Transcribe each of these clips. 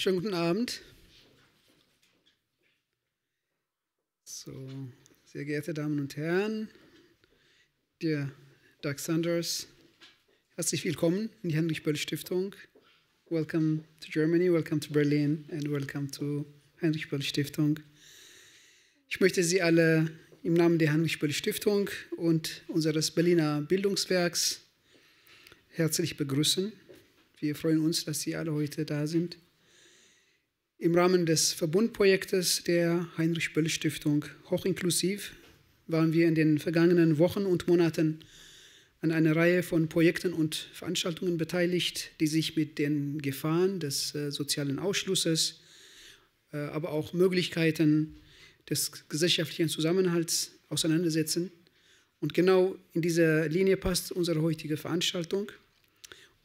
Schönen guten Abend. So, sehr geehrte Damen und Herren, der Doug Sanders, herzlich willkommen in die Heinrich Böll Stiftung. Welcome to Germany, welcome to Berlin and welcome to Heinrich Böll Stiftung. Ich möchte Sie alle im Namen der Heinrich Böll Stiftung und unseres Berliner Bildungswerks herzlich begrüßen. Wir freuen uns, dass Sie alle heute da sind. Im Rahmen des Verbundprojektes der Heinrich Böll Stiftung Hochinklusiv waren wir in den vergangenen Wochen und Monaten an einer Reihe von Projekten und Veranstaltungen beteiligt, die sich mit den Gefahren des äh, sozialen Ausschlusses, äh, aber auch Möglichkeiten des gesellschaftlichen Zusammenhalts auseinandersetzen. Und genau in diese Linie passt unsere heutige Veranstaltung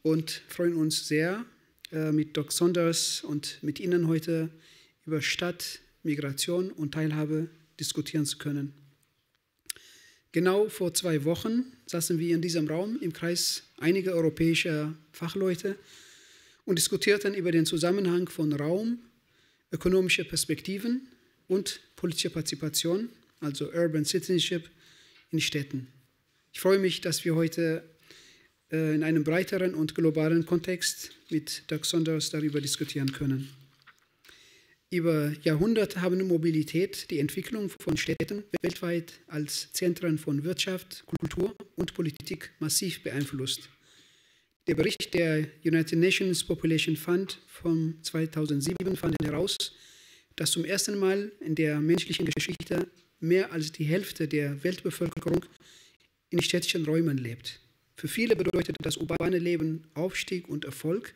und freuen uns sehr, äh, mit Doc Saunders und mit Ihnen heute über Stadt, Migration und Teilhabe diskutieren zu können. Genau vor zwei Wochen saßen wir in diesem Raum im Kreis einiger europäischer Fachleute und diskutierten über den Zusammenhang von Raum, ökonomische Perspektiven und politische Partizipation, also Urban Citizenship in Städten. Ich freue mich, dass wir heute in einem breiteren und globalen Kontext mit Doug Saunders darüber diskutieren können. Über Jahrhunderte haben Mobilität die Entwicklung von Städten weltweit als Zentren von Wirtschaft, Kultur und Politik massiv beeinflusst. Der Bericht der United Nations Population Fund von 2007 fand heraus, dass zum ersten Mal in der menschlichen Geschichte mehr als die Hälfte der Weltbevölkerung in städtischen Räumen lebt. Für viele bedeutet das urbane Leben Aufstieg und Erfolg,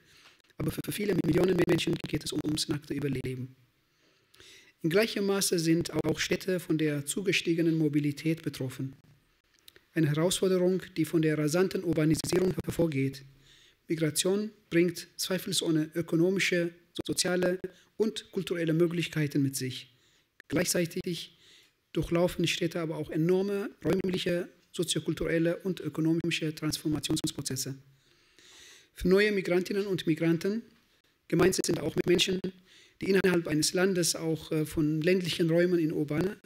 aber für viele Millionen Menschen geht es ums nackte Überleben. In gleichem Maße sind auch Städte von der zugestiegenen Mobilität betroffen. Eine Herausforderung, die von der rasanten Urbanisierung hervorgeht. Migration bringt zweifelsohne ökonomische, soziale und kulturelle Möglichkeiten mit sich. Gleichzeitig durchlaufen Städte aber auch enorme räumliche soziokulturelle und ökonomische Transformationsprozesse. Für neue Migrantinnen und Migranten, gemeint sind auch Menschen, die innerhalb eines Landes auch äh, von ländlichen Räumen in urbane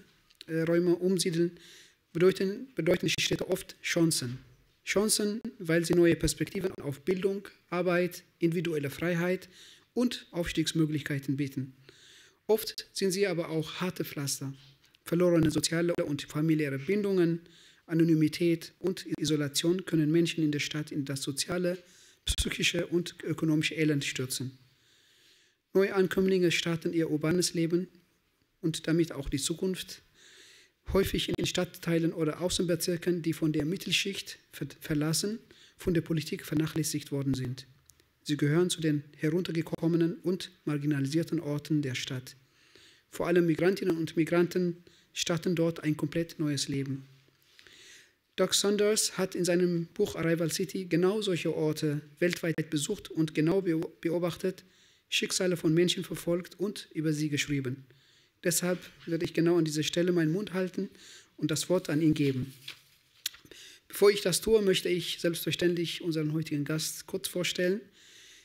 äh, Räume umsiedeln, bedeuten, bedeuten Städte oft Chancen. Chancen, weil sie neue Perspektiven auf Bildung, Arbeit, individuelle Freiheit und Aufstiegsmöglichkeiten bieten. Oft sind sie aber auch harte Pflaster, verlorene soziale und familiäre Bindungen, Anonymität und Isolation können Menschen in der Stadt in das soziale, psychische und ökonomische Elend stürzen. Neuankömmlinge starten ihr urbanes Leben und damit auch die Zukunft häufig in Stadtteilen oder Außenbezirken, die von der Mittelschicht verlassen, von der Politik vernachlässigt worden sind. Sie gehören zu den heruntergekommenen und marginalisierten Orten der Stadt. Vor allem Migrantinnen und Migranten starten dort ein komplett neues Leben. Doug Saunders hat in seinem Buch Arrival City genau solche Orte weltweit besucht und genau beobachtet, Schicksale von Menschen verfolgt und über sie geschrieben. Deshalb werde ich genau an dieser Stelle meinen Mund halten und das Wort an ihn geben. Bevor ich das tue, möchte ich selbstverständlich unseren heutigen Gast kurz vorstellen.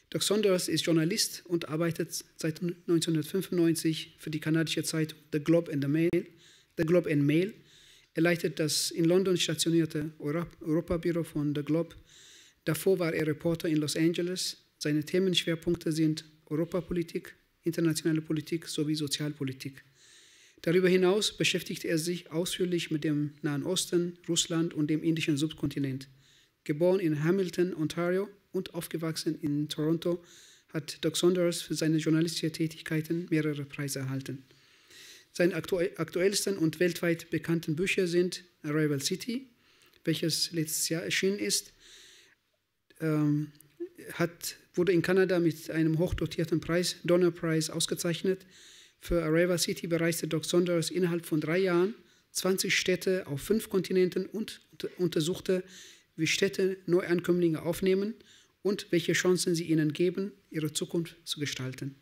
Doug Saunders ist Journalist und arbeitet seit 1995 für die kanadische Zeitung The Globe and the Mail, The Globe and Mail er leitet das in London stationierte Europabüro von The Globe. Davor war er Reporter in Los Angeles. Seine Themenschwerpunkte sind Europapolitik, internationale Politik sowie Sozialpolitik. Darüber hinaus beschäftigt er sich ausführlich mit dem Nahen Osten, Russland und dem indischen Subkontinent. Geboren in Hamilton, Ontario und aufgewachsen in Toronto, hat Doug Saunders für seine journalistische Tätigkeiten mehrere Preise erhalten. Seine aktuellsten und weltweit bekannten Bücher sind Arrival City, welches letztes Jahr erschienen ist, ähm, hat, wurde in Kanada mit einem hochdotierten Preis, Donner Prize, ausgezeichnet. Für Arrival City bereiste Doc Saunders innerhalb von drei Jahren 20 Städte auf fünf Kontinenten und untersuchte, wie Städte Neuankömmlinge aufnehmen und welche Chancen sie ihnen geben, ihre Zukunft zu gestalten.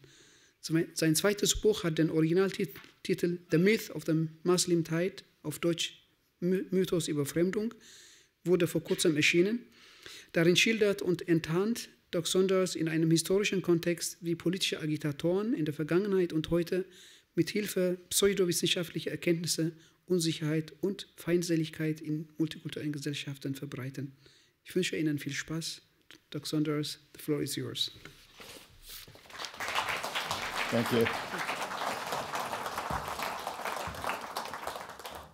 Sein zweites Buch hat den Originaltitel The Myth of the Muslim Tide, auf Deutsch Mythos über Fremdung, wurde vor kurzem erschienen. Darin schildert und enttarnt Doc Saunders in einem historischen Kontext, wie politische Agitatoren in der Vergangenheit und heute mit Hilfe pseudowissenschaftlicher Erkenntnisse Unsicherheit und Feindseligkeit in multikulturellen Gesellschaften verbreiten. Ich wünsche Ihnen viel Spaß. Doc Saunders, the floor is yours. Thank you.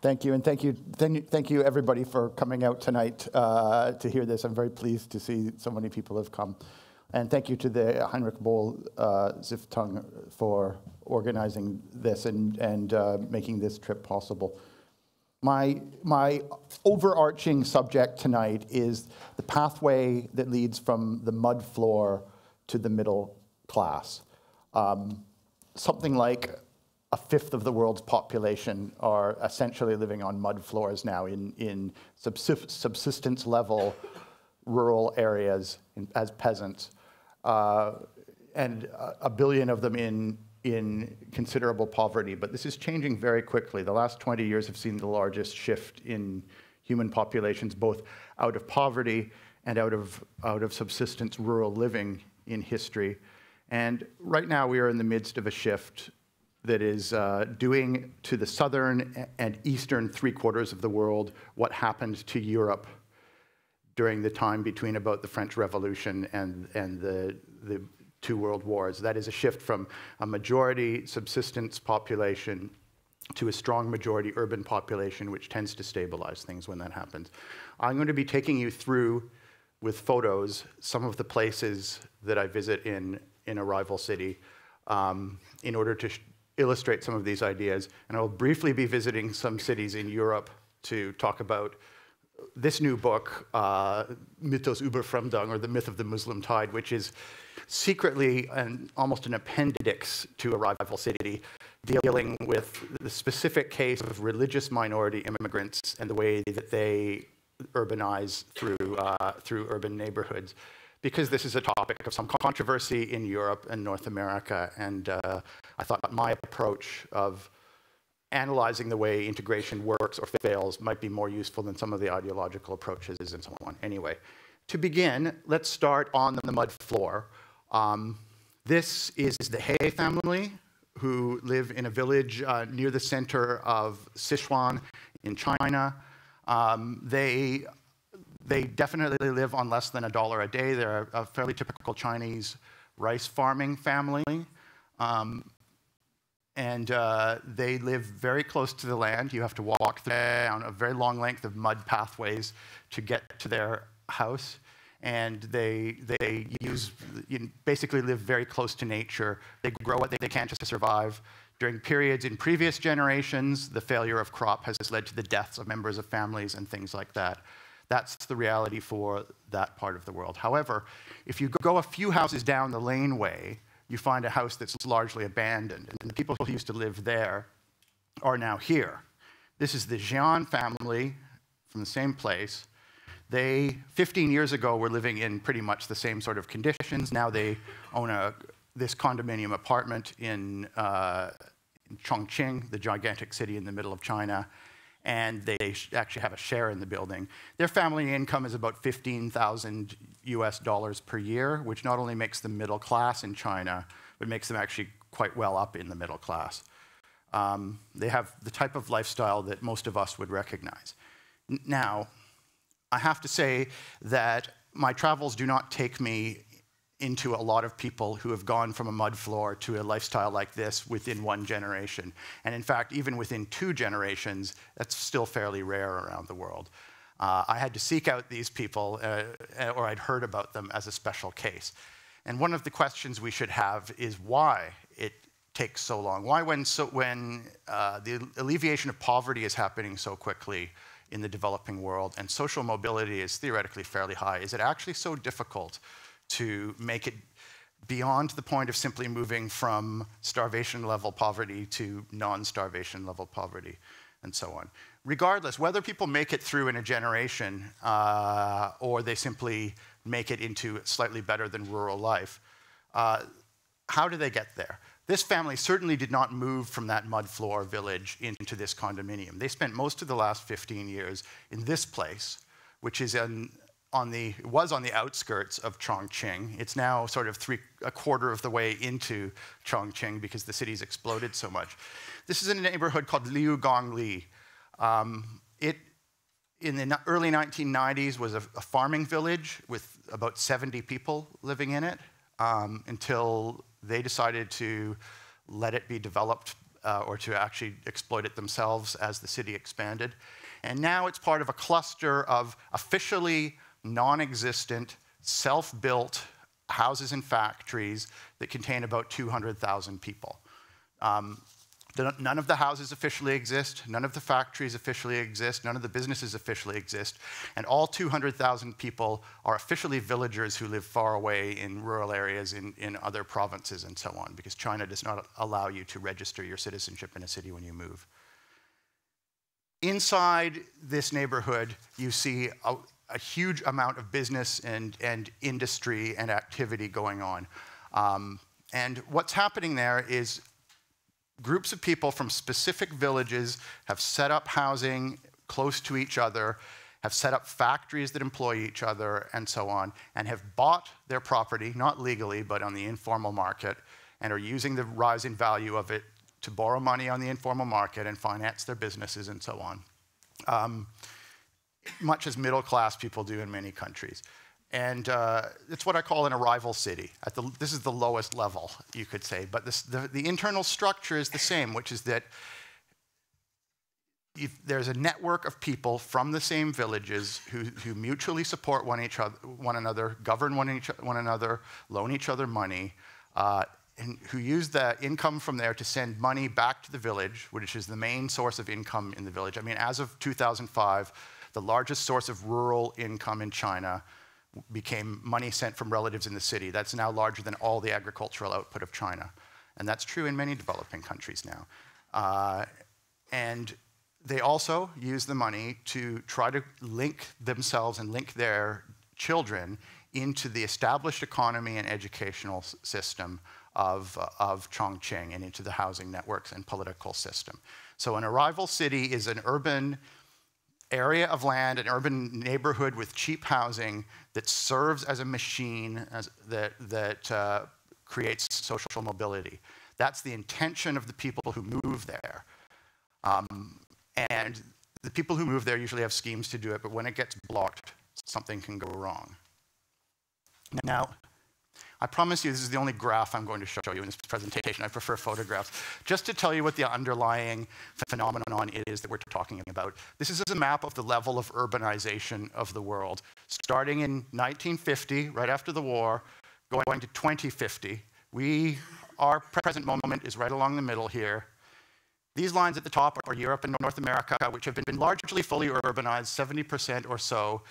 Thank you, and thank you, thank you, everybody for coming out tonight uh, to hear this. I'm very pleased to see so many people have come. And thank you to the Heinrich Böll uh, Stiftung for organizing this and, and uh, making this trip possible. My, my overarching subject tonight is the pathway that leads from the mud floor to the middle class. Um, something like a fifth of the world's population are essentially living on mud floors now in, in subsistence level rural areas in, as peasants, uh, and a billion of them in, in considerable poverty. But this is changing very quickly. The last 20 years have seen the largest shift in human populations, both out of poverty and out of, out of subsistence rural living in history. And right now, we are in the midst of a shift that is uh, doing to the southern and eastern three quarters of the world what happened to Europe during the time between about the French Revolution and, and the, the two world wars. That is a shift from a majority subsistence population to a strong majority urban population, which tends to stabilize things when that happens. I'm going to be taking you through, with photos, some of the places that I visit in, in Arrival City um, in order to illustrate some of these ideas. And I'll briefly be visiting some cities in Europe to talk about this new book, uh, Mythos Überfremdung, or The Myth of the Muslim Tide, which is secretly an, almost an appendix to Arrival City, dealing with the specific case of religious minority immigrants and the way that they urbanize through, uh, through urban neighborhoods because this is a topic of some controversy in Europe and North America. And uh, I thought my approach of analyzing the way integration works or fails might be more useful than some of the ideological approaches and so on. Anyway, to begin, let's start on the mud floor. Um, this is the He family who live in a village uh, near the center of Sichuan in China. Um, they they definitely live on less than a dollar a day. They're a fairly typical Chinese rice farming family. Um, and uh, they live very close to the land. You have to walk down a very long length of mud pathways to get to their house. And they, they use, you know, basically live very close to nature. They grow what they can just to survive. During periods in previous generations, the failure of crop has led to the deaths of members of families and things like that. That's the reality for that part of the world. However, if you go a few houses down the laneway, you find a house that's largely abandoned, and the people who used to live there are now here. This is the Jian family from the same place. They, 15 years ago, were living in pretty much the same sort of conditions. Now they own a, this condominium apartment in, uh, in Chongqing, the gigantic city in the middle of China and they actually have a share in the building. Their family income is about 15,000 US dollars per year, which not only makes them middle class in China, but makes them actually quite well up in the middle class. Um, they have the type of lifestyle that most of us would recognize. Now, I have to say that my travels do not take me into a lot of people who have gone from a mud floor to a lifestyle like this within one generation. And in fact, even within two generations, that's still fairly rare around the world. Uh, I had to seek out these people, uh, or I'd heard about them as a special case. And one of the questions we should have is why it takes so long. Why, when, so, when uh, the alleviation of poverty is happening so quickly in the developing world and social mobility is theoretically fairly high, is it actually so difficult to make it beyond the point of simply moving from starvation level poverty to non starvation level poverty, and so on. Regardless, whether people make it through in a generation uh, or they simply make it into slightly better than rural life, uh, how do they get there? This family certainly did not move from that mud floor village into this condominium. They spent most of the last 15 years in this place, which is an on the, was on the outskirts of Chongqing. It's now sort of three, a quarter of the way into Chongqing because the city's exploded so much. This is in a neighborhood called Liu Gongli. Um, it, in the early 1990s, was a, a, farming village with about 70 people living in it um, until they decided to let it be developed uh, or to actually exploit it themselves as the city expanded. And now it's part of a cluster of officially non existent, self built houses and factories that contain about 200,000 people. Um, none of the houses officially exist, none of the factories officially exist, none of the businesses officially exist, and all 200,000 people are officially villagers who live far away in rural areas in, in other provinces and so on, because China does not allow you to register your citizenship in a city when you move. Inside this neighborhood, you see a, a huge amount of business and, and industry and activity going on. Um, and what's happening there is groups of people from specific villages have set up housing close to each other, have set up factories that employ each other, and so on, and have bought their property, not legally, but on the informal market, and are using the rise in value of it to borrow money on the informal market and finance their businesses and so on. Um, much as middle class people do in many countries. And uh, it's what I call an arrival city. At the, this is the lowest level, you could say. But this, the, the, internal structure is the same, which is that there's a network of people from the same villages who, who mutually support one, each other, one another, govern one, each, one another, loan each other money, uh, and who use the income from there to send money back to the village, which is the main source of income in the village. I mean, as of 2005, the largest source of rural income in China became money sent from relatives in the city. That's now larger than all the agricultural output of China. And that's true in many developing countries now. Uh, and they also use the money to try to link themselves and link their children into the established economy and educational system of, uh, of Chongqing and into the housing networks and political system. So an arrival city is an urban area of land, an urban neighborhood with cheap housing that serves as a machine as, that, that uh, creates social mobility. That's the intention of the people who move there. Um, and the people who move there usually have schemes to do it, but when it gets blocked, something can go wrong. Now, I promise you this is the only graph I'm going to show you in this presentation. I prefer photographs. Just to tell you what the underlying phenomenon is that we're talking about. This is a map of the level of urbanization of the world, starting in 1950, right after the war, going to 2050. We, our present moment is right along the middle here. These lines at the top are Europe and North America, which have been largely fully urbanized, 70% or so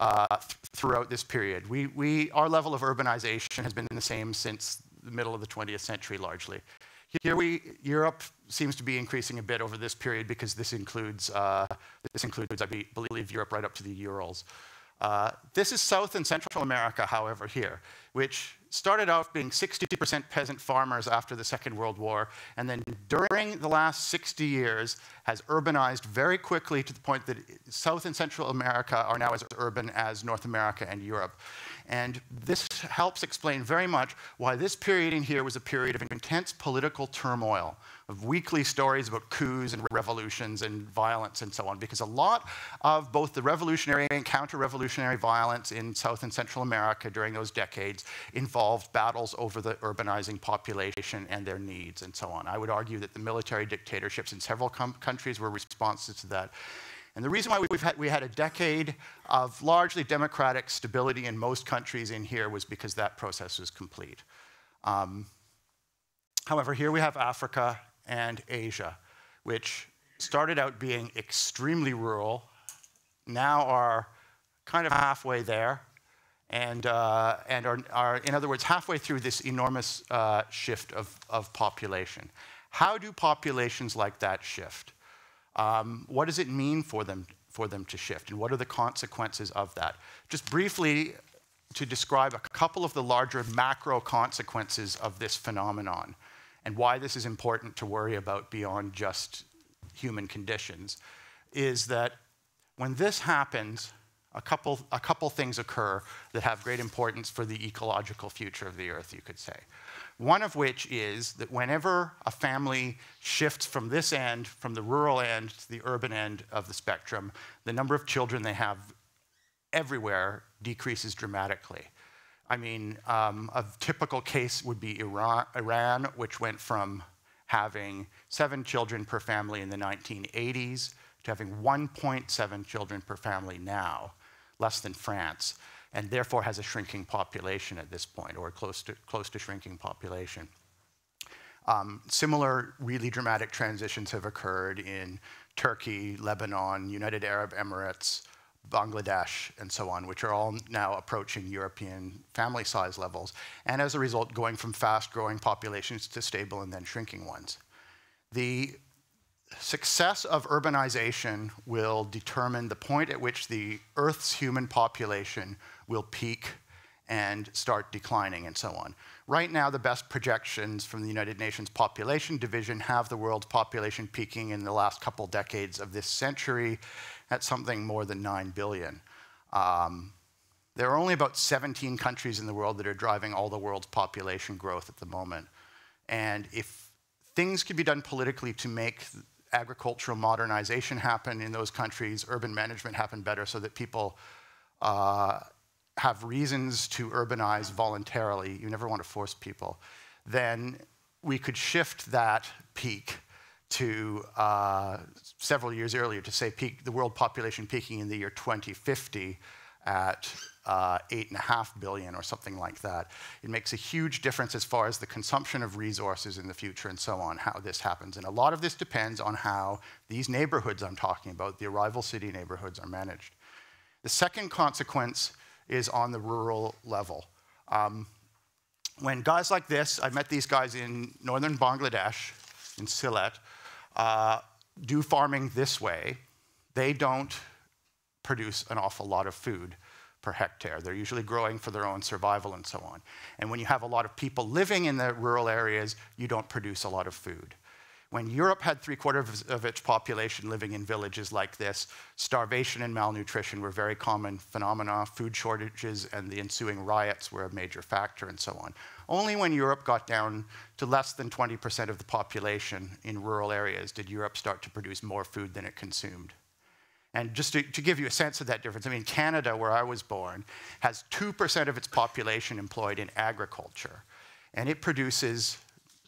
uh, th throughout this period. We, we, our level of urbanization has been the same since the middle of the 20th century, largely. Here, we, Europe seems to be increasing a bit over this period because this includes, uh, this includes, I believe, Europe right up to the Urals. Uh, this is South and Central America, however, here, which started out being 60% peasant farmers after the Second World War, and then during the last 60 years has urbanized very quickly to the point that South and Central America are now as urban as North America and Europe. And this helps explain very much why this period in here was a period of intense political turmoil, of weekly stories about coups and revolutions and violence and so on, because a lot of both the revolutionary and counter-revolutionary violence in South and Central America during those decades involved battles over the urbanizing population and their needs and so on. I would argue that the military dictatorships in several countries were responses to that. And the reason why we've had, we had a decade of largely democratic stability in most countries in here was because that process was complete. Um, however, here we have Africa and Asia, which started out being extremely rural, now are kind of halfway there, and, uh, and are, are, in other words, halfway through this enormous uh, shift of, of population. How do populations like that shift? Um, what does it mean for them, for them to shift, and what are the consequences of that? Just briefly, to describe a couple of the larger macro consequences of this phenomenon and why this is important to worry about beyond just human conditions is that when this happens, A couple, a couple things occur that have great importance for the ecological future of the Earth, you could say. One of which is that whenever a family shifts from this end, from the rural end to the urban end of the spectrum, the number of children they have everywhere decreases dramatically. I mean, um, a typical case would be Iran, Iran, which went from having seven children per family in the 1980s to having 1.7 children per family now, less than France, and therefore has a shrinking population at this point, or close to, close to shrinking population. Um, similar really dramatic transitions have occurred in Turkey, Lebanon, United Arab Emirates, Bangladesh, and so on, which are all now approaching European family size levels, and as a result, going from fast growing populations to stable and then shrinking ones. The success of urbanization will determine the point at which the Earth's human population will peak and start declining and so on. Right now, the best projections from the United Nations Population Division have the world's population peaking in the last couple decades of this century at something more than 9 billion. Um, there are only about 17 countries in the world that are driving all the world's population growth at the moment. And if things could be done politically to make agricultural modernization happen in those countries, urban management happen better so that people uh, have reasons to urbanize voluntarily, you never want to force people, then we could shift that peak to uh, several years earlier to say peak, the world population peaking in the year 2050 at uh, eight and a half billion or something like that. It makes a huge difference as far as the consumption of resources in the future and so on, how this happens. And a lot of this depends on how these neighborhoods I'm talking about, the arrival city neighborhoods, are managed. The second consequence is on the rural level. Um, when guys like this, I met these guys in northern Bangladesh, in Sylhet, uh, do farming this way, they don't produce an awful lot of food per hectare. They're usually growing for their own survival and so on. And when you have a lot of people living in the rural areas, you don't produce a lot of food. When Europe had three quarters of its population living in villages like this, starvation and malnutrition were very common phenomena. Food shortages and the ensuing riots were a major factor, and so on. Only when Europe got down to less than 20% of the population in rural areas did Europe start to produce more food than it consumed. And just to, to, give you a sense of that difference, I mean, Canada, where I was born, has 2% of its population employed in agriculture. And it produces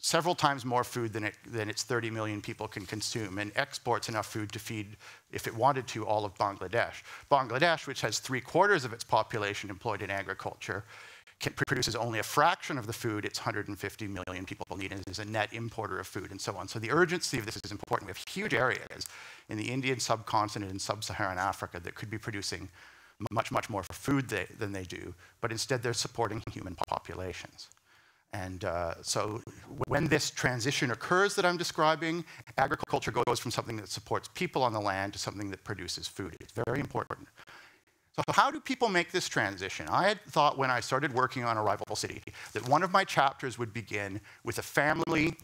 several times more food than, it, than its 30 million people can consume and exports enough food to feed, if it wanted to, all of Bangladesh. Bangladesh, which has three quarters of its population employed in agriculture, can, produces only a fraction of the food its 150 million people need and is a net importer of food and so on. So the urgency of this is important. We have huge areas in the Indian subcontinent and sub-Saharan Africa that could be producing much, much more food they, than they do, but instead they're supporting human populations. And uh, so when this transition occurs that I'm describing, agriculture goes from something that supports people on the land to something that produces food. It's very important. So how do people make this transition? I had thought when I started working on Arrival City that one of my chapters would begin with a family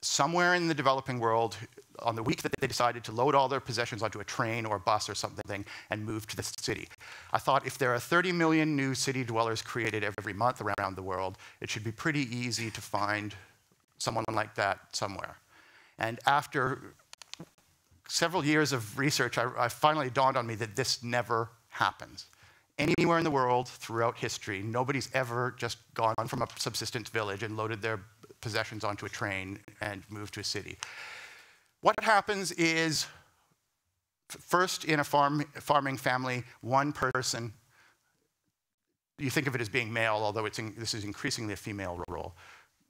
somewhere in the developing world on the week that they decided to load all their possessions onto a train or a bus or something and move to the city. I thought if there are 30 million new city dwellers created every month around the world, it should be pretty easy to find someone like that somewhere. And after several years of research, I, I finally dawned on me that this never happens. Anywhere in the world throughout history, nobody's ever just gone from a subsistence village and loaded their possessions onto a train and moved to a city. What happens is, first in a farm, farming family, one person, you think of it as being male, although in, this is increasingly a female role,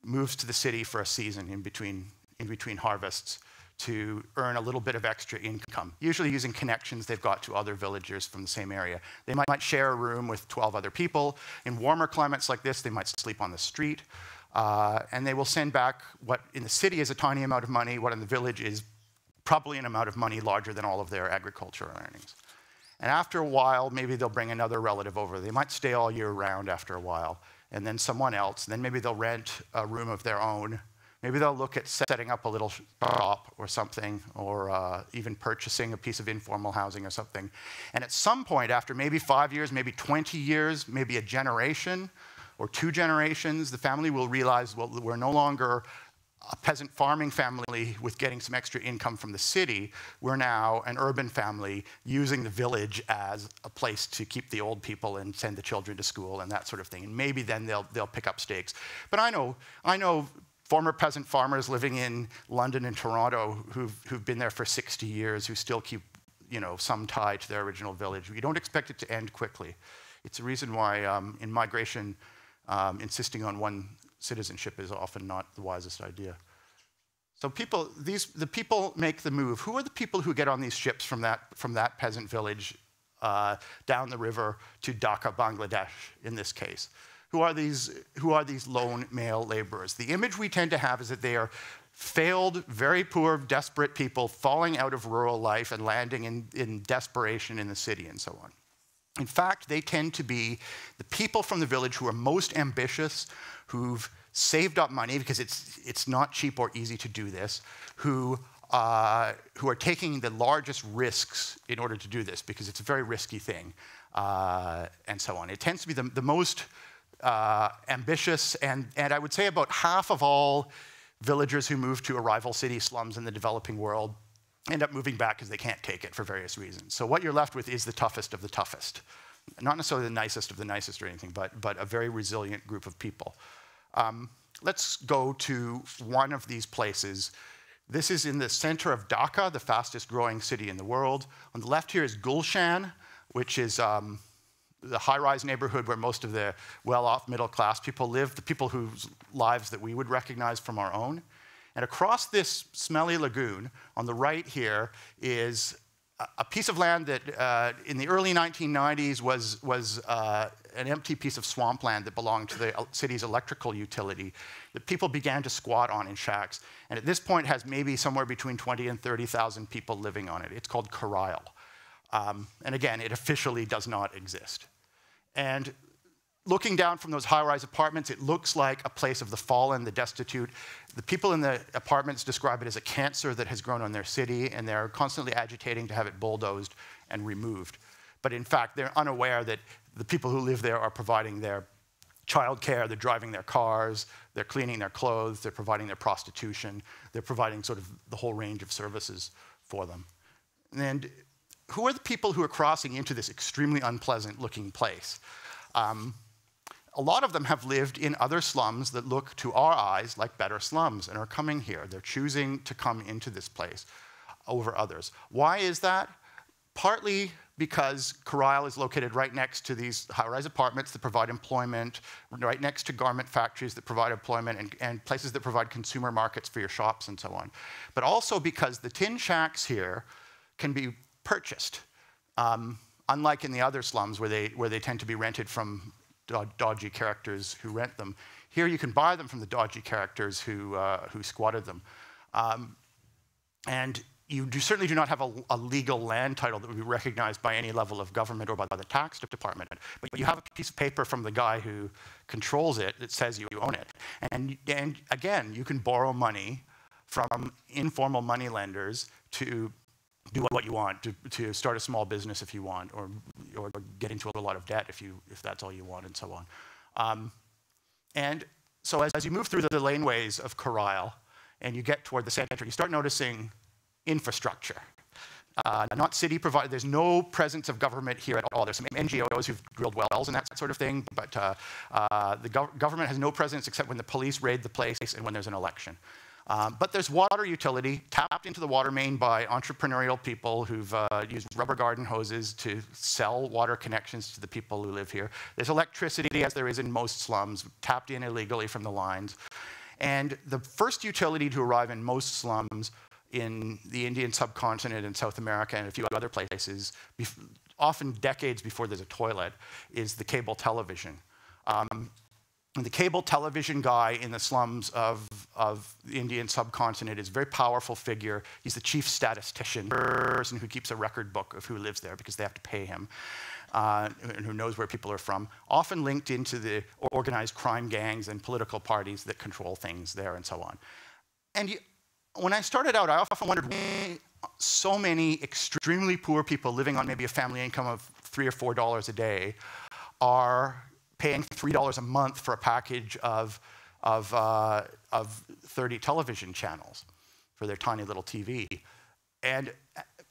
moves to the city for a season in between, in between harvests to earn a little bit of extra income, usually using connections they've got to other villagers from the same area. They might, might share a room with 12 other people. In warmer climates like this, they might sleep on the street. Uh, and they will send back what in the city is a tiny amount of money, what in the village is probably an amount of money larger than all of their agricultural earnings. And after a while, maybe they'll bring another relative over. They might stay all year round after a while, and then someone else. Then maybe they'll rent a room of their own Maybe they'll look at setting up a little shop or something, or uh, even purchasing a piece of informal housing or something. And at some point, after maybe five years, maybe 20 years, maybe a generation or two generations, the family will realize, well, we're no longer a peasant farming family with getting some extra income from the city, we're now an urban family using the village as a place to keep the old people and send the children to school and that sort of thing. And maybe then they'll, they'll pick up stakes. But I know, I know former peasant farmers living in London and Toronto who've, who've been there for 60 years who still keep you know, some tie to their original village. We don't expect it to end quickly. It's a reason why um, in migration, um, insisting on one citizenship is often not the wisest idea. So people, these, the people make the move. Who are the people who get on these ships from that, from that peasant village uh, down the river to Dhaka, Bangladesh, in this case? who are these, who are these lone male laborers. The image we tend to have is that they are failed, very poor, desperate people falling out of rural life and landing in, in desperation in the city and so on. In fact, they tend to be the people from the village who are most ambitious, who've saved up money because it's, it's not cheap or easy to do this, who, uh, who are taking the largest risks in order to do this because it's a very risky thing, uh, and so on. It tends to be the, the most uh, ambitious, and, and I would say about half of all villagers who move to arrival city slums in the developing world end up moving back because they can't take it for various reasons. So what you're left with is the toughest of the toughest. Not necessarily the nicest of the nicest or anything, but, but a very resilient group of people. Um, let's go to one of these places. This is in the center of Dhaka, the fastest growing city in the world. On the left here is Gulshan, which is um, the high-rise neighborhood where most of the well-off middle-class people live, the people whose lives that we would recognize from our own. And across this smelly lagoon, on the right here, is a piece of land that uh, in the early 1990s was, was uh, an empty piece of swampland that belonged to the city's electrical utility that people began to squat on in shacks. And at this point has maybe somewhere between 20 and 30,000 people living on it. It's called Karail. Um, and again, it officially does not exist. And looking down from those high-rise apartments, it looks like a place of the fallen, the destitute. The people in the apartments describe it as a cancer that has grown on their city, and they're constantly agitating to have it bulldozed and removed. But in fact, they're unaware that the people who live there are providing their childcare, they're driving their cars, they're cleaning their clothes, they're providing their prostitution, they're providing sort of the whole range of services for them. And who are the people who are crossing into this extremely unpleasant looking place? Um, a lot of them have lived in other slums that look to our eyes like better slums and are coming here. They're choosing to come into this place over others. Why is that? Partly because Karail is located right next to these high-rise apartments that provide employment, right next to garment factories that provide employment, and, and, places that provide consumer markets for your shops and so on. But also because the tin shacks here can be purchased, um, unlike in the other slums where they, where they tend to be rented from dodgy characters who rent them. Here you can buy them from the dodgy characters who, uh, who squatted them. Um, and you do, certainly do not have a, a, legal land title that would be recognized by any level of government or by the tax department. But you have a piece of paper from the guy who controls it that says you own it. And, and again, you can borrow money from informal money lenders to do what you want, to, to start a small business if you want, or, or get into a lot of debt if, you, if that's all you want, and so on. Um, and so as, as, you move through the, laneways of Karail and you get toward the center, you start noticing infrastructure. Uh, not city provided, there's no presence of government here at all. There's some NGOs who've drilled wells and that sort of thing, but uh, uh, the gov government has no presence except when the police raid the place and when there's an election. Um, but there's water utility tapped into the water main by entrepreneurial people who've uh, used rubber garden hoses to sell water connections to the people who live here. There's electricity, as there is in most slums, tapped in illegally from the lines. And the first utility to arrive in most slums in the Indian subcontinent and South America and a few other places, often decades before there's a toilet, is the cable television. Um, the cable television guy in the slums of, of the Indian subcontinent is a very powerful figure. He's the chief statistician, person who keeps a record book of who lives there because they have to pay him, uh, and who knows where people are from, often linked into the organized crime gangs and political parties that control things there and so on. and you, when I started out, I often wondered why so many extremely poor people living on maybe a family income of three or four dollars a day are paying three dollars a month for a package of, of, uh, of 30 television channels for their tiny little TV. And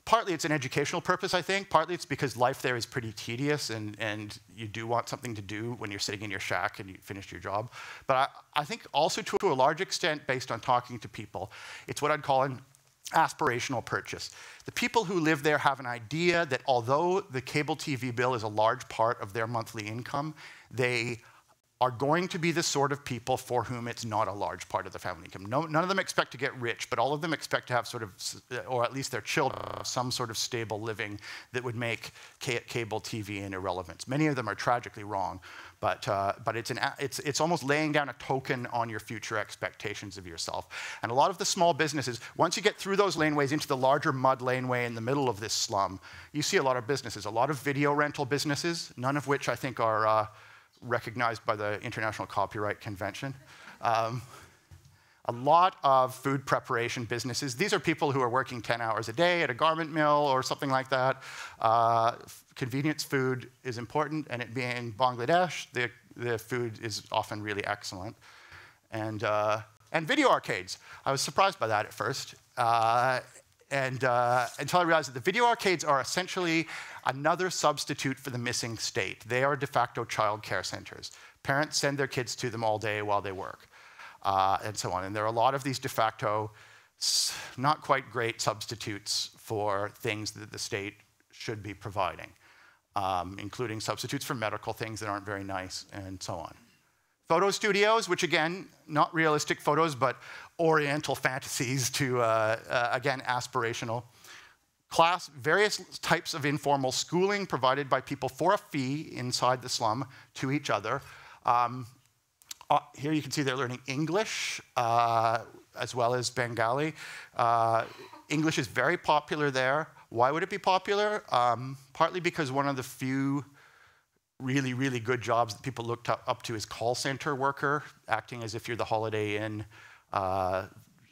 partly it's an educational purpose, I think. Partly it's because life there is pretty tedious and, and you do want something to do when you're sitting in your shack and you finish your job. But I, I think also to, to a large extent, based on talking to people, it's what I'd call an aspirational purchase. The people who live there have an idea that although the cable TV bill is a large part of their monthly income, they are going to be the sort of people for whom it's not a large part of the family income. No, none of them expect to get rich, but all of them expect to have sort of, or at least their children, some sort of stable living that would make cable TV an irrelevance. Many of them are tragically wrong, but, uh, but it's, an, it's, it's almost laying down a token on your future expectations of yourself. And a lot of the small businesses, once you get through those laneways into the larger mud laneway in the middle of this slum, you see a lot of businesses, a lot of video rental businesses, none of which I think are uh, recognized by the International Copyright Convention. Um, a lot of food preparation businesses. These are people who are working 10 hours a day at a garment mill or something like that. Uh, convenience food is important, and it being Bangladesh, the, the food is often really excellent. And, uh, and video arcades. I was surprised by that at first. Uh, and uh, until I realized that the video arcades are essentially another substitute for the missing state. They are de facto child care centers. Parents send their kids to them all day while they work, uh, and so on. And there are a lot of these de facto, not quite great substitutes for things that the state should be providing, um, including substitutes for medical things that aren't very nice, and so on. Photo studios, which again, not realistic photos, but oriental fantasies to, uh, uh, again, aspirational. Class, various types of informal schooling provided by people for a fee inside the slum to each other. Um, uh, here you can see they're learning English uh, as well as Bengali. Uh, English is very popular there. Why would it be popular? Um, partly because one of the few really, really good jobs that people looked up to is call center worker, acting as if you're the Holiday Inn, uh,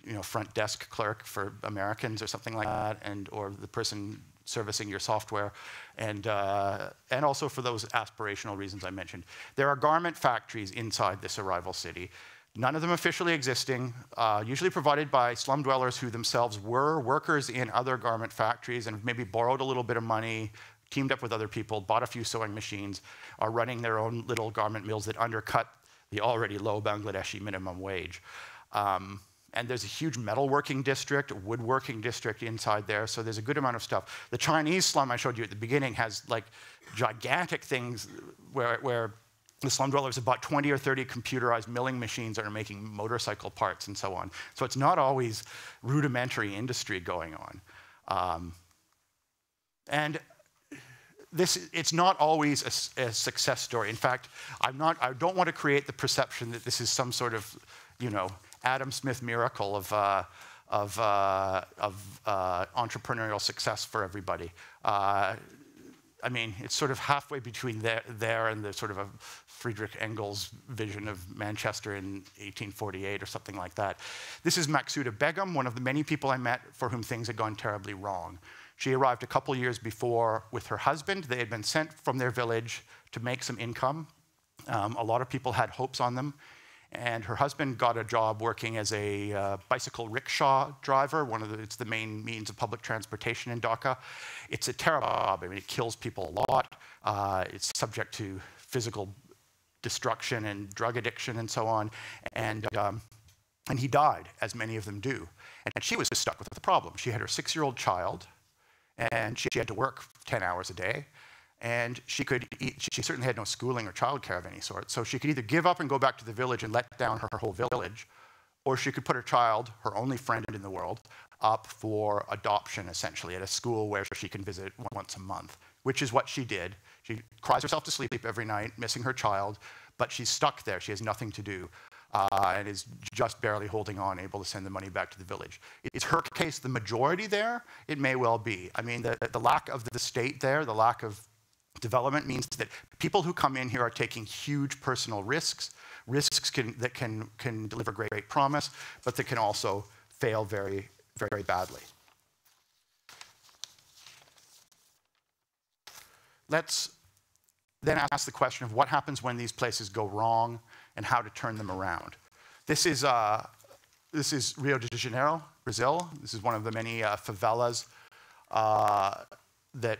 you know, front desk clerk for Americans or something like that, and or the person servicing your software, and uh, and also for those aspirational reasons I mentioned. There are garment factories inside this arrival city. None of them officially existing, uh, usually provided by slum dwellers who themselves were workers in other garment factories and maybe borrowed a little bit of money, teamed up with other people, bought a few sewing machines, are running their own little garment mills that undercut the already low Bangladeshi minimum wage. Um, and there's a huge metalworking district, woodworking district inside there, so there's a good amount of stuff. The Chinese slum I showed you at the beginning has like gigantic things where, where the slum dwellers have bought 20 or 30 computerized milling machines that are making motorcycle parts and so on. So it's not always rudimentary industry going on. Um, and this, it's not always a, a, success story. In fact, I'm not, I don't want to create the perception that this is some sort of, you know, Adam Smith miracle of, uh, of, uh, of uh, entrepreneurial success for everybody. Uh, I mean, it's sort of halfway between there, there and the sort of a Friedrich Engels vision of Manchester in 1848 or something like that. This is Maxuda Begum, one of the many people I met for whom things had gone terribly wrong. She arrived a couple years before with her husband. They had been sent from their village to make some income. Um, a lot of people had hopes on them. And her husband got a job working as a uh, bicycle rickshaw driver. One of the, it's the main means of public transportation in Dhaka. It's a terrible job. I mean, it kills people a lot. Uh, it's subject to physical destruction and drug addiction and so on. And, um, and he died, as many of them do. And she was stuck with the problem. She had her six-year-old child and she had to work 10 hours a day. And she could, she certainly had no schooling or childcare of any sort. So she could either give up and go back to the village and let down her whole village, or she could put her child, her only friend in the world, up for adoption essentially at a school where she can visit once a month, which is what she did. She cries herself to sleep every night, missing her child, but she's stuck there. She has nothing to do uh, and is just barely holding on, able to send the money back to the village. Is her case the majority there? It may well be. I mean, the, the lack of the state there, the lack of development means that people who come in here are taking huge personal risks, risks can, that can, can deliver great, great promise, but that can also fail very, very badly. Let's then ask the question of what happens when these places go wrong and how to turn them around. This is, uh, this is Rio de Janeiro, Brazil. This is one of the many uh, favelas uh, that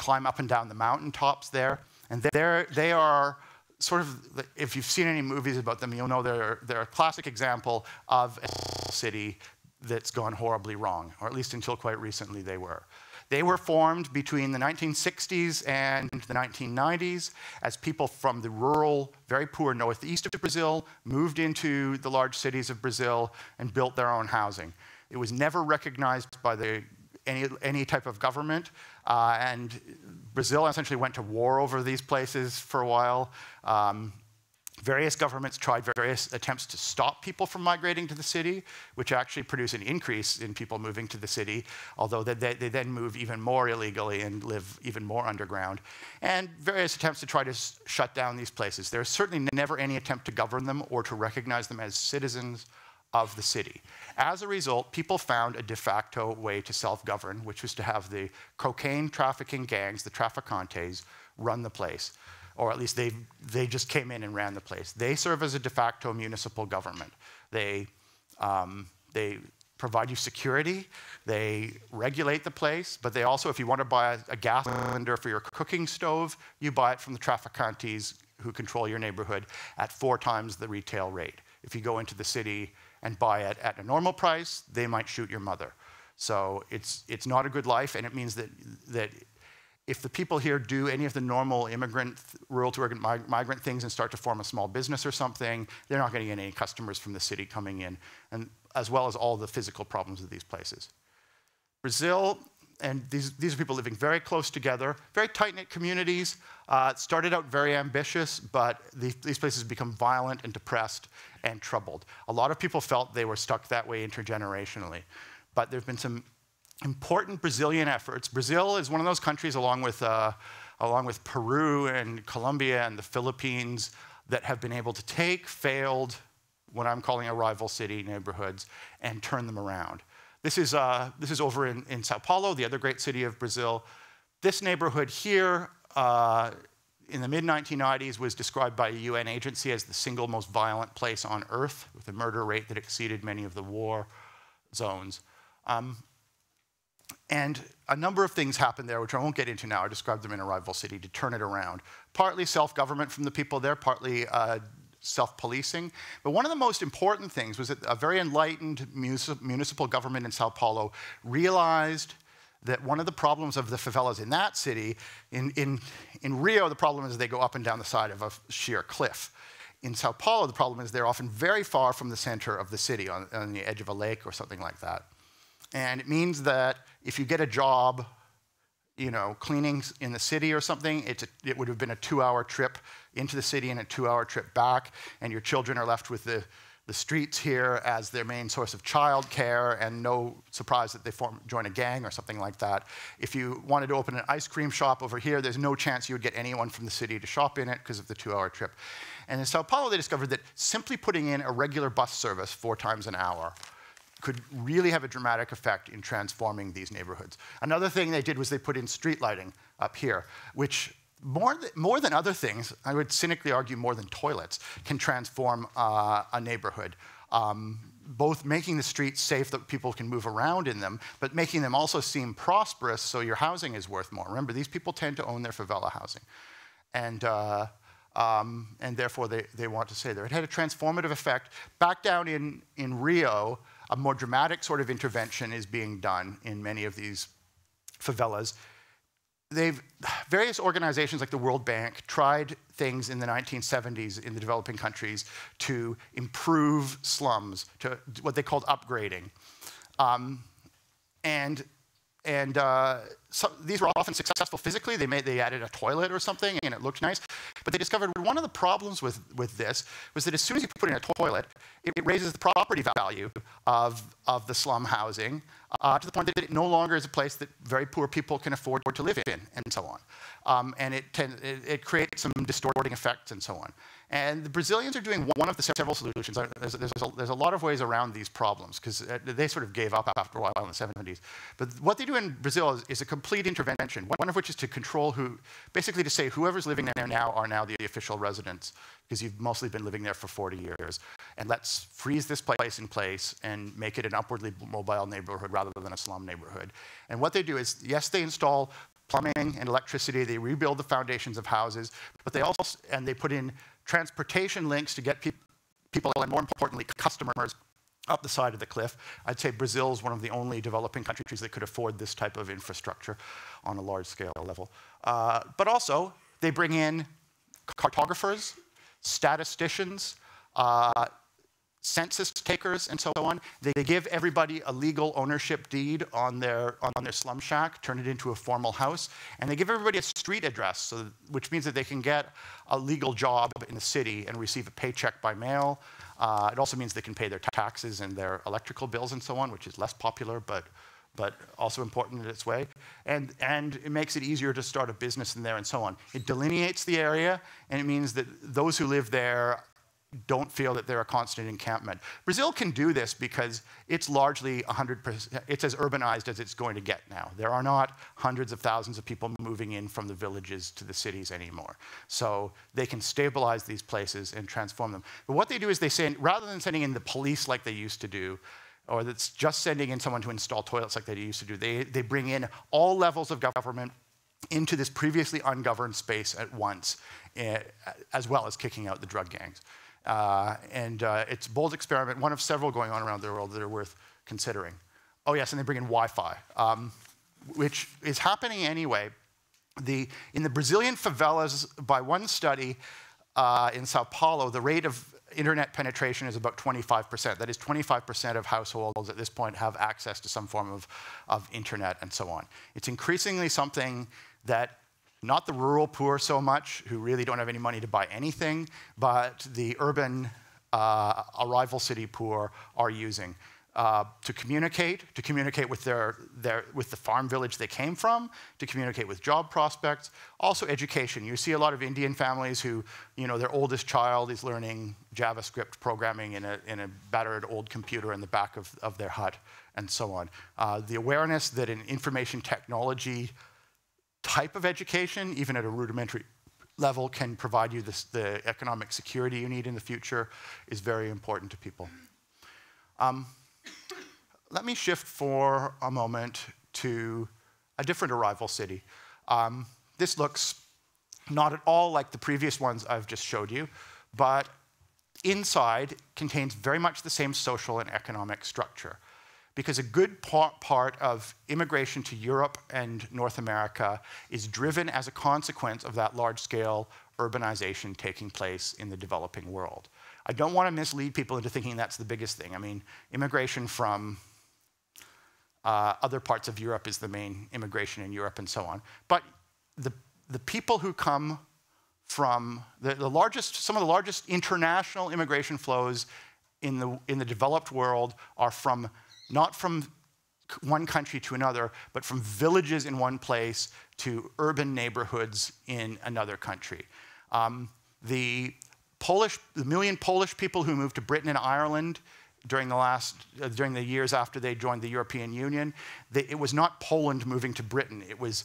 climb up and down the mountaintops there. And they are sort of, if you've seen any movies about them, you'll know they're, they're a classic example of a city that's gone horribly wrong, or at least until quite recently they were. They were formed between the 1960s and the 1990s as people from the rural, very poor northeast of Brazil moved into the large cities of Brazil and built their own housing. It was never recognized by the, any, any type of government, uh, and Brazil essentially went to war over these places for a while. Um, Various governments tried various attempts to stop people from migrating to the city, which actually produced an increase in people moving to the city, although they, they, they, then move even more illegally and live even more underground. And various attempts to try to shut down these places. There's certainly never any attempt to govern them or to recognize them as citizens of the city. As a result, people found a de facto way to self govern, which was to have the cocaine trafficking gangs, the traficantes, run the place or at least they, they just came in and ran the place. They serve as a de facto municipal government. They, um, they provide you security, they regulate the place, but they also, if you want to buy a, gas cylinder for your cooking stove, you buy it from the traficantes who control your neighborhood at four times the retail rate. If you go into the city and buy it at a normal price, they might shoot your mother. So it's, it's not a good life, and it means that, that if the people here do any of the normal immigrant, rural to urban migrant things and start to form a small business or something, they're not going to get any customers from the city coming in, and as well as all the physical problems of these places. Brazil, and these, these are people living very close together, very tight-knit communities. Uh, started out very ambitious, but these, these places become violent and depressed and troubled. A lot of people felt they were stuck that way intergenerationally. But there have been some important Brazilian efforts. Brazil is one of those countries, along with, uh, along with Peru and Colombia and the Philippines, that have been able to take failed, what I'm calling arrival city neighborhoods, and turn them around. This is, uh, this is over in, in Sao Paulo, the other great city of Brazil. This neighborhood here, uh, in the mid 1990s, was described by a UN agency as the single most violent place on earth, with a murder rate that exceeded many of the war zones. Um, and a number of things happened there, which I won't get into now. I described them in Arrival City to turn it around. Partly self government from the people there, partly uh, self policing. But one of the most important things was that a very enlightened municipal government in Sao Paulo realized that one of the problems of the favelas in that city, in, in, in Rio, the problem is they go up and down the side of a sheer cliff. In Sao Paulo, the problem is they're often very far from the center of the city, on, on the edge of a lake or something like that. And it means that if you get a job, you know, cleaning in the city or something, a, it would have been a two-hour trip into the city and a two-hour trip back, and your children are left with the, the streets here as their main source of childcare, and no surprise that they form, join a gang or something like that. If you wanted to open an ice cream shop over here, there's no chance you would get anyone from the city to shop in it because of the two-hour trip. And in Sao Paulo, they discovered that simply putting in a regular bus service four times an hour could really have a dramatic effect in transforming these neighborhoods. Another thing they did was they put in street lighting up here, which more, th more than other things, I would cynically argue more than toilets, can transform uh, a neighborhood. Um, both making the streets safe that people can move around in them, but making them also seem prosperous so your housing is worth more. Remember, these people tend to own their favela housing. And, uh, um, and therefore they, they want to stay there. It had a transformative effect. Back down in, in Rio, a more dramatic sort of intervention is being done in many of these favelas. They've, various organizations like the World Bank tried things in the 1970s in the developing countries to improve slums, to what they called upgrading. Um, and and uh, so these were often successful physically. They made they added a toilet or something, and it looked nice. But they discovered one of the problems with with this was that as soon as you put in a toilet, it, it raises the property value of of the slum housing uh, to the point that it no longer is a place that very poor people can afford to live in, and so on. Um, and it, tend, it, it creates some distorting effects and so on. And the Brazilians are doing one of the several solutions. There's, there's, a, there's a, lot of ways around these problems because uh, they sort of gave up after a while in the 70s. But what they do in Brazil is, is, a complete intervention, one of which is to control who, basically to say whoever's living there now are now the official residents because you've mostly been living there for 40 years. And let's freeze this place in place and make it an upwardly mobile neighborhood rather than a slum neighborhood. And what they do is, yes, they install plumbing and electricity, they rebuild the foundations of houses, but they also, and they put in transportation links to get pe people, and more importantly, customers up the side of the cliff. I'd say Brazil is one of the only developing countries that could afford this type of infrastructure on a large scale level. Uh, but also, they bring in cartographers, statisticians, uh, census takers and so on. They, give everybody a legal ownership deed on their, on their slum shack, turn it into a formal house, and they give everybody a street address, so, which means that they can get a legal job in the city and receive a paycheck by mail. Uh, it also means they can pay their taxes and their electrical bills and so on, which is less popular, but, but also important in its way. And, and it makes it easier to start a business in there and so on. It delineates the area, and it means that those who live there don't feel that they're a constant encampment. Brazil can do this because it's largely 100%, it's as urbanized as it's going to get now. There are not hundreds of thousands of people moving in from the villages to the cities anymore. So they can stabilize these places and transform them. But what they do is they say, rather than sending in the police like they used to do, or that's just sending in someone to install toilets like they used to do, they, they bring in all levels of government into this previously ungoverned space at once, eh, as well as kicking out the drug gangs. Uh, and uh, it's a bold experiment, one of several going on around the world that are worth considering. Oh, yes, and they bring in Wi Fi, um, which is happening anyway. The, in the Brazilian favelas, by one study uh, in Sao Paulo, the rate of internet penetration is about 25%. That is, 25% of households at this point have access to some form of, of internet and so on. It's increasingly something that not the rural poor so much, who really don't have any money to buy anything, but the urban uh, arrival city poor are using. Uh, to communicate, to communicate with, their, their, with the farm village they came from, to communicate with job prospects, also education. You see a lot of Indian families who, you know, their oldest child is learning JavaScript programming in a, in a battered old computer in the back of, of their hut, and so on. Uh, the awareness that an information technology type of education, even at a rudimentary level, can provide you this, the economic security you need in the future is very important to people. Um, let me shift for a moment to a different arrival city. Um, this looks not at all like the previous ones I've just showed you, but inside contains very much the same social and economic structure because a good part of immigration to Europe and North America is driven as a consequence of that large scale urbanization taking place in the developing world. I don't want to mislead people into thinking that's the biggest thing. I mean, immigration from uh, other parts of Europe is the main immigration in Europe and so on. But the, the people who come from the, the largest, some of the largest international immigration flows in the, in the developed world are from not from one country to another, but from villages in one place to urban neighborhoods in another country. Um, the Polish, the million Polish people who moved to Britain and Ireland during the last, uh, during the years after they joined the European Union, they, it was not Poland moving to Britain. It was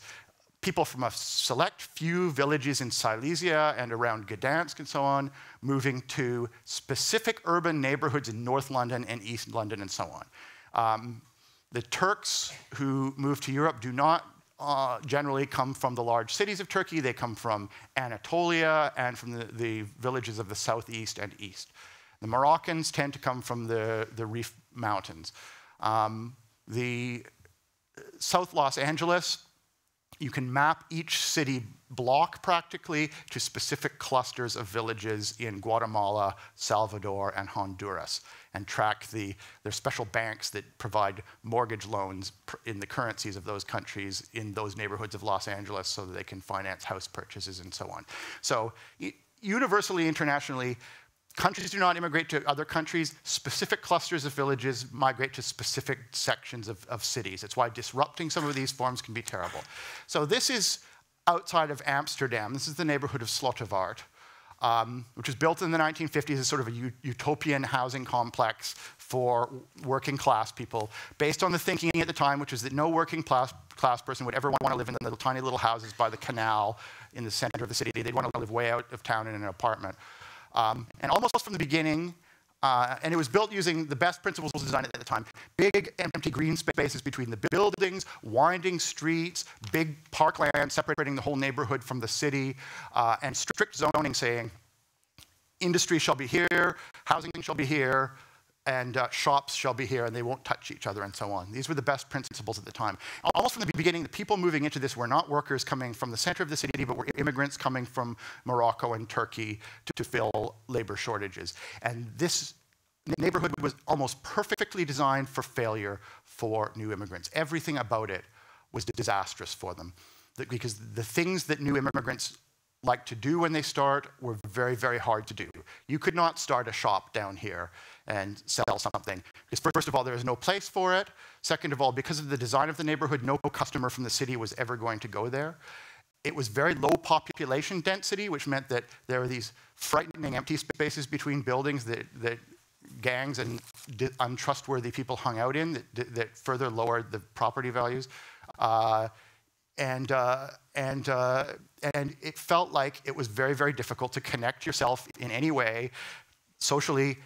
people from a select few villages in Silesia and around Gdansk and so on, moving to specific urban neighborhoods in North London and East London and so on. Um, the Turks who move to Europe do not uh, generally come from the large cities of Turkey. They come from Anatolia and from the, the, villages of the southeast and east. The Moroccans tend to come from the, the Rif Mountains. Um, the South Los Angeles you can map each city block practically to specific clusters of villages in Guatemala, Salvador, and Honduras, and track the, there's special banks that provide mortgage loans in the currencies of those countries in those neighborhoods of Los Angeles so that they can finance house purchases and so on. So universally, internationally, Countries do not immigrate to other countries. Specific clusters of villages migrate to specific sections of, of cities. It's why disrupting some of these forms can be terrible. So this is outside of Amsterdam. This is the neighborhood of Slotervaart, um, which was built in the 1950s as sort of a utopian housing complex for working class people, based on the thinking at the time, which was that no working class, class person would ever want to live in the little, tiny little houses by the canal in the center of the city. They'd want to live way out of town in an apartment. Um, and almost from the beginning, uh, and it was built using the best principles of design at the time. Big empty green spaces between the buildings, winding streets, big parkland separating the whole neighborhood from the city, uh, and strict zoning saying industry shall be here, housing shall be here, and uh, shops shall be here and they won't touch each other and so on. These were the best principles at the time. Almost from the beginning, the people moving into this were not workers coming from the center of the city, but were immigrants coming from Morocco and Turkey to, to fill labor shortages. And this neighborhood was almost perfectly designed for failure for new immigrants. Everything about it was disastrous for them. Because the things that new immigrants like to do when they start were very, very hard to do. You could not start a shop down here and sell something. Because first of all, there is no place for it. Second of all, because of the design of the neighborhood, no customer from the city was ever going to go there. It was very low population density, which meant that there were these frightening empty spaces between buildings that, that gangs and untrustworthy people hung out in that, that further lowered the property values. Uh, and, uh, and, uh, and it felt like it was very, very difficult to connect yourself in any way, socially,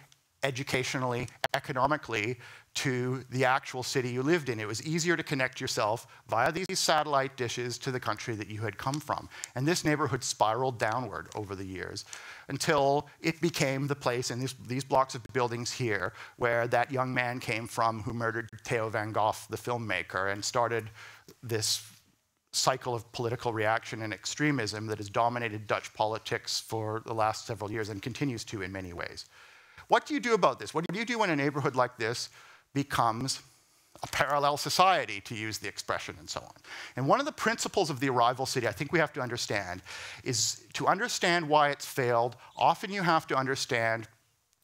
educationally, economically, to the actual city you lived in. It was easier to connect yourself via these satellite dishes to the country that you had come from. And this neighborhood spiraled downward over the years until it became the place in these, these blocks of buildings here where that young man came from who murdered Theo van Gogh, the filmmaker, and started this cycle of political reaction and extremism that has dominated Dutch politics for the last several years and continues to in many ways. What do you do about this? What do you do when a neighborhood like this becomes a parallel society, to use the expression, and so on. And one of the principles of the arrival city I think we have to understand is to understand why it's failed, often you have to understand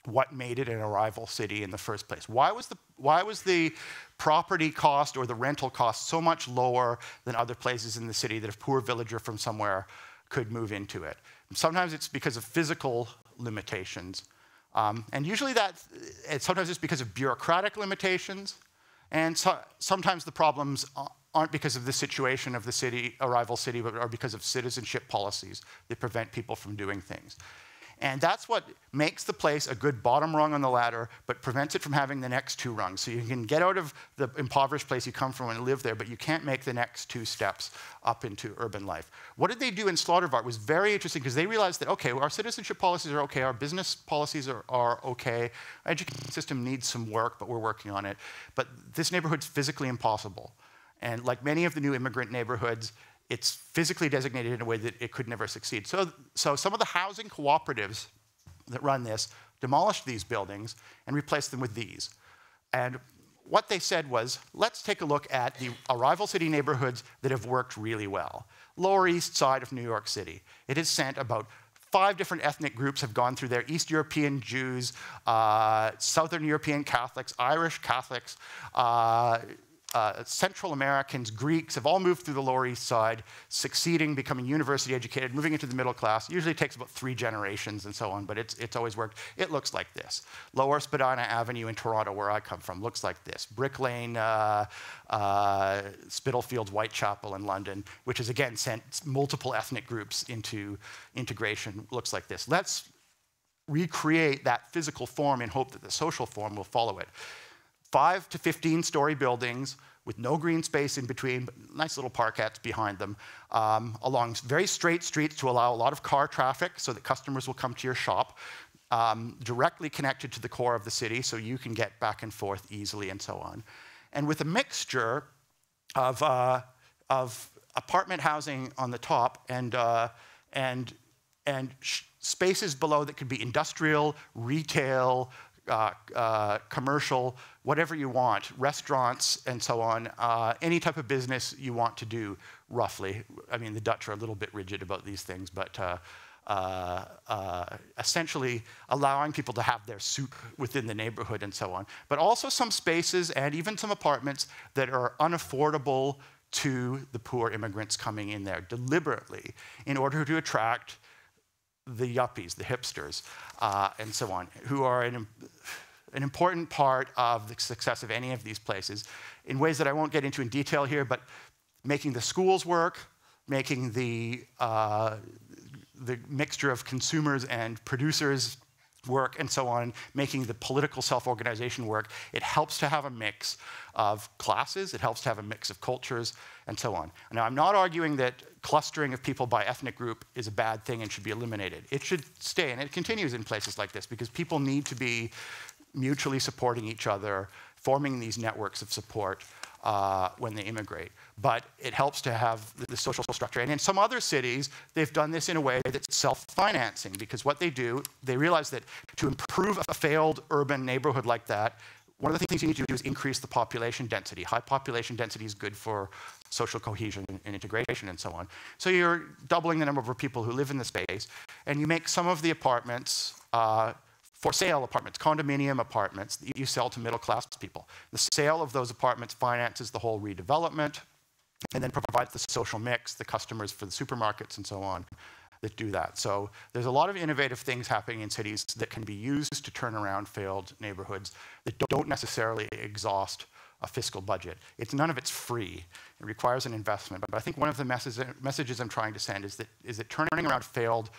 what made it an arrival city in the first place. Why was the, why was the property cost or the rental cost so much lower than other places in the city that a poor villager from somewhere could move into it? Sometimes it's because of physical limitations. Um, and usually that, sometimes it's because of bureaucratic limitations. And so, sometimes the problems aren't because of the situation of the city, arrival city, but are because of citizenship policies that prevent people from doing things. And that's what makes the place a good bottom rung on the ladder, but prevents it from having the next two rungs. So you can get out of the impoverished place you come from and live there, but you can't make the next two steps up into urban life. What did they do in Slotervaart was very interesting because they realized that, okay, well, our citizenship policies are okay, our business policies are, are okay, our education system needs some work, but we're working on it. But this neighborhood's physically impossible. And like many of the new immigrant neighborhoods, it's physically designated in a way that it could never succeed. So, so some of the housing cooperatives that run this demolished these buildings and replaced them with these. And what they said was, let's take a look at the arrival city neighborhoods that have worked really well. Lower East Side of New York City. It has sent about five different ethnic groups have gone through there East European Jews, uh, Southern European Catholics, Irish Catholics, uh, uh, Central Americans, Greeks have all moved through the Lower East Side, succeeding, becoming university educated, moving into the middle class. Usually takes about three generations and so on, but it's, it's always worked. It looks like this. Lower Spadina Avenue in Toronto, where I come from, looks like this. Brick Lane, uh, uh, Spitalfields, Whitechapel in London, which has again sent multiple ethnic groups into integration, looks like this. Let's recreate that physical form in hope that the social form will follow it five to 15 story buildings with no green space in between, but nice little parkettes behind them, um, along very straight streets to allow a lot of car traffic so that customers will come to your shop, um, directly connected to the core of the city so you can get back and forth easily and so on. And with a mixture of, uh, of apartment housing on the top and, uh, and, and spaces below that could be industrial, retail, uh, uh, commercial, whatever you want, restaurants and so on, uh, any type of business you want to do, roughly. I mean, the Dutch are a little bit rigid about these things, but uh, essentially allowing people to have their soup within the neighborhood and so on. But also some spaces and even some apartments that are unaffordable to the poor immigrants coming in there deliberately in order to attract the yuppies, the hipsters, uh, and so on, who are an, an important part of the success of any of these places in ways that I won't get into in detail here, but making the schools work, making the, uh, the mixture of consumers and producers work and so on, making the political self-organization work. It helps to have a mix of classes, it helps to have a mix of cultures, and so on. Now, I'm not arguing that clustering of people by ethnic group is a bad thing and should be eliminated. It should stay, and it continues in places like this, because people need to be mutually supporting each other, forming these networks of support uh, when they immigrate. But it helps to have the social structure. And in some other cities, they've done this in a way that's self-financing, because what they do, they realize that to improve a failed urban neighborhood like that, one of the things you need to do is increase the population density. High population density is good for social cohesion and integration and so on. So you're doubling the number of people who live in the space, and you make some of the apartments uh, for sale apartments, condominium apartments that you sell to middle class people. The sale of those apartments finances the whole redevelopment and then provides the social mix, the customers for the supermarkets and so on that do that. So there's a lot of innovative things happening in cities that can be used to turn around failed neighborhoods that don't necessarily exhaust a fiscal budget. It's none of it's free. It requires an investment. But I think one of the messages I'm trying to send is that, is that turning around failed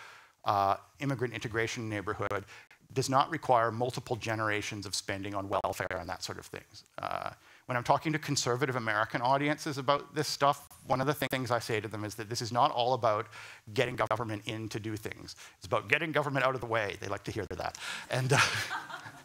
uh, immigrant integration neighborhood does not require multiple generations of spending on welfare and that sort of things. Uh, when I'm talking to conservative American audiences about this stuff, one of the th things I say to them is that this is not all about getting government in to do things. It's about getting government out of the way. They like to hear that. And uh,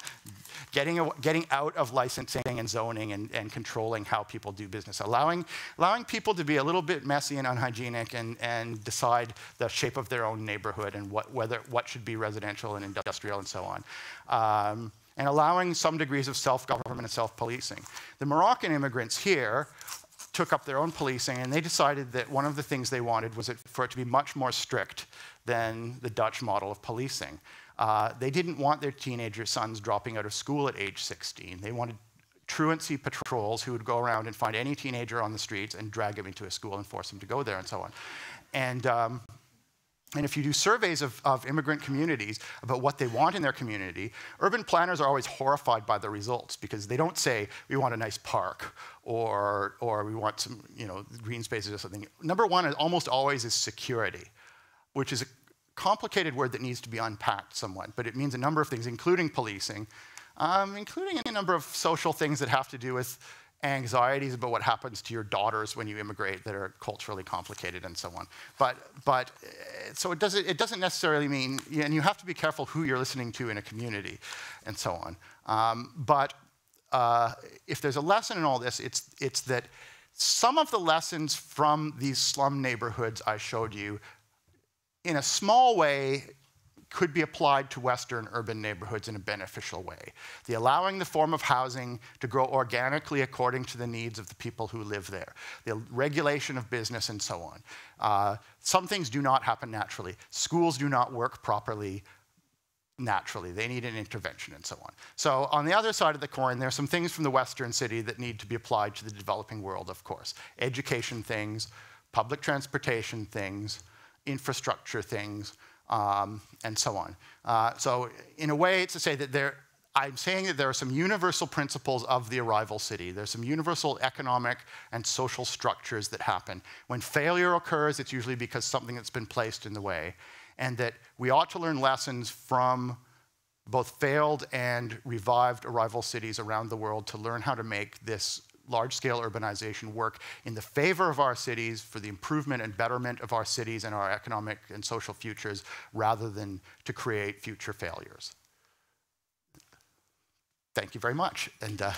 getting, getting out of licensing and zoning and, and controlling how people do business, allowing, allowing people to be a little bit messy and unhygienic and, and decide the shape of their own neighborhood and what, whether, what should be residential and industrial and so on. Um, and allowing some degrees of self-government and self-policing. The Moroccan immigrants here took up their own policing, and they decided that one of the things they wanted was for it to be much more strict than the Dutch model of policing. Uh, they didn't want their teenager sons dropping out of school at age 16. They wanted truancy patrols who would go around and find any teenager on the streets and drag him into a school and force him to go there and so on. And um, and if you do surveys of, of, immigrant communities about what they want in their community, urban planners are always horrified by the results because they don't say, we want a nice park or, or we want some you know, green spaces or something. Number one is almost always is security, which is a complicated word that needs to be unpacked somewhat, but it means a number of things, including policing, um, including a number of social things that have to do with anxieties about what happens to your daughters when you immigrate that are culturally complicated and so on. But, but uh, so it doesn't, it doesn't necessarily mean, and you have to be careful who you're listening to in a community and so on. Um, but uh, if there's a lesson in all this, it's, it's that some of the lessons from these slum neighborhoods I showed you, in a small way, could be applied to Western urban neighborhoods in a beneficial way. The allowing the form of housing to grow organically according to the needs of the people who live there, the regulation of business and so on. Uh, some things do not happen naturally. Schools do not work properly naturally. They need an intervention and so on. So on the other side of the coin, there are some things from the Western city that need to be applied to the developing world, of course. Education things, public transportation things, infrastructure things, um, and so on. Uh, so in a way, it's to say that there, I'm saying that there are some universal principles of the arrival city. There's some universal economic and social structures that happen. When failure occurs, it's usually because something that's been placed in the way. And that we ought to learn lessons from both failed and revived arrival cities around the world to learn how to make this large-scale urbanization work in the favor of our cities, for the improvement and betterment of our cities and our economic and social futures, rather than to create future failures. Thank you very much. And, uh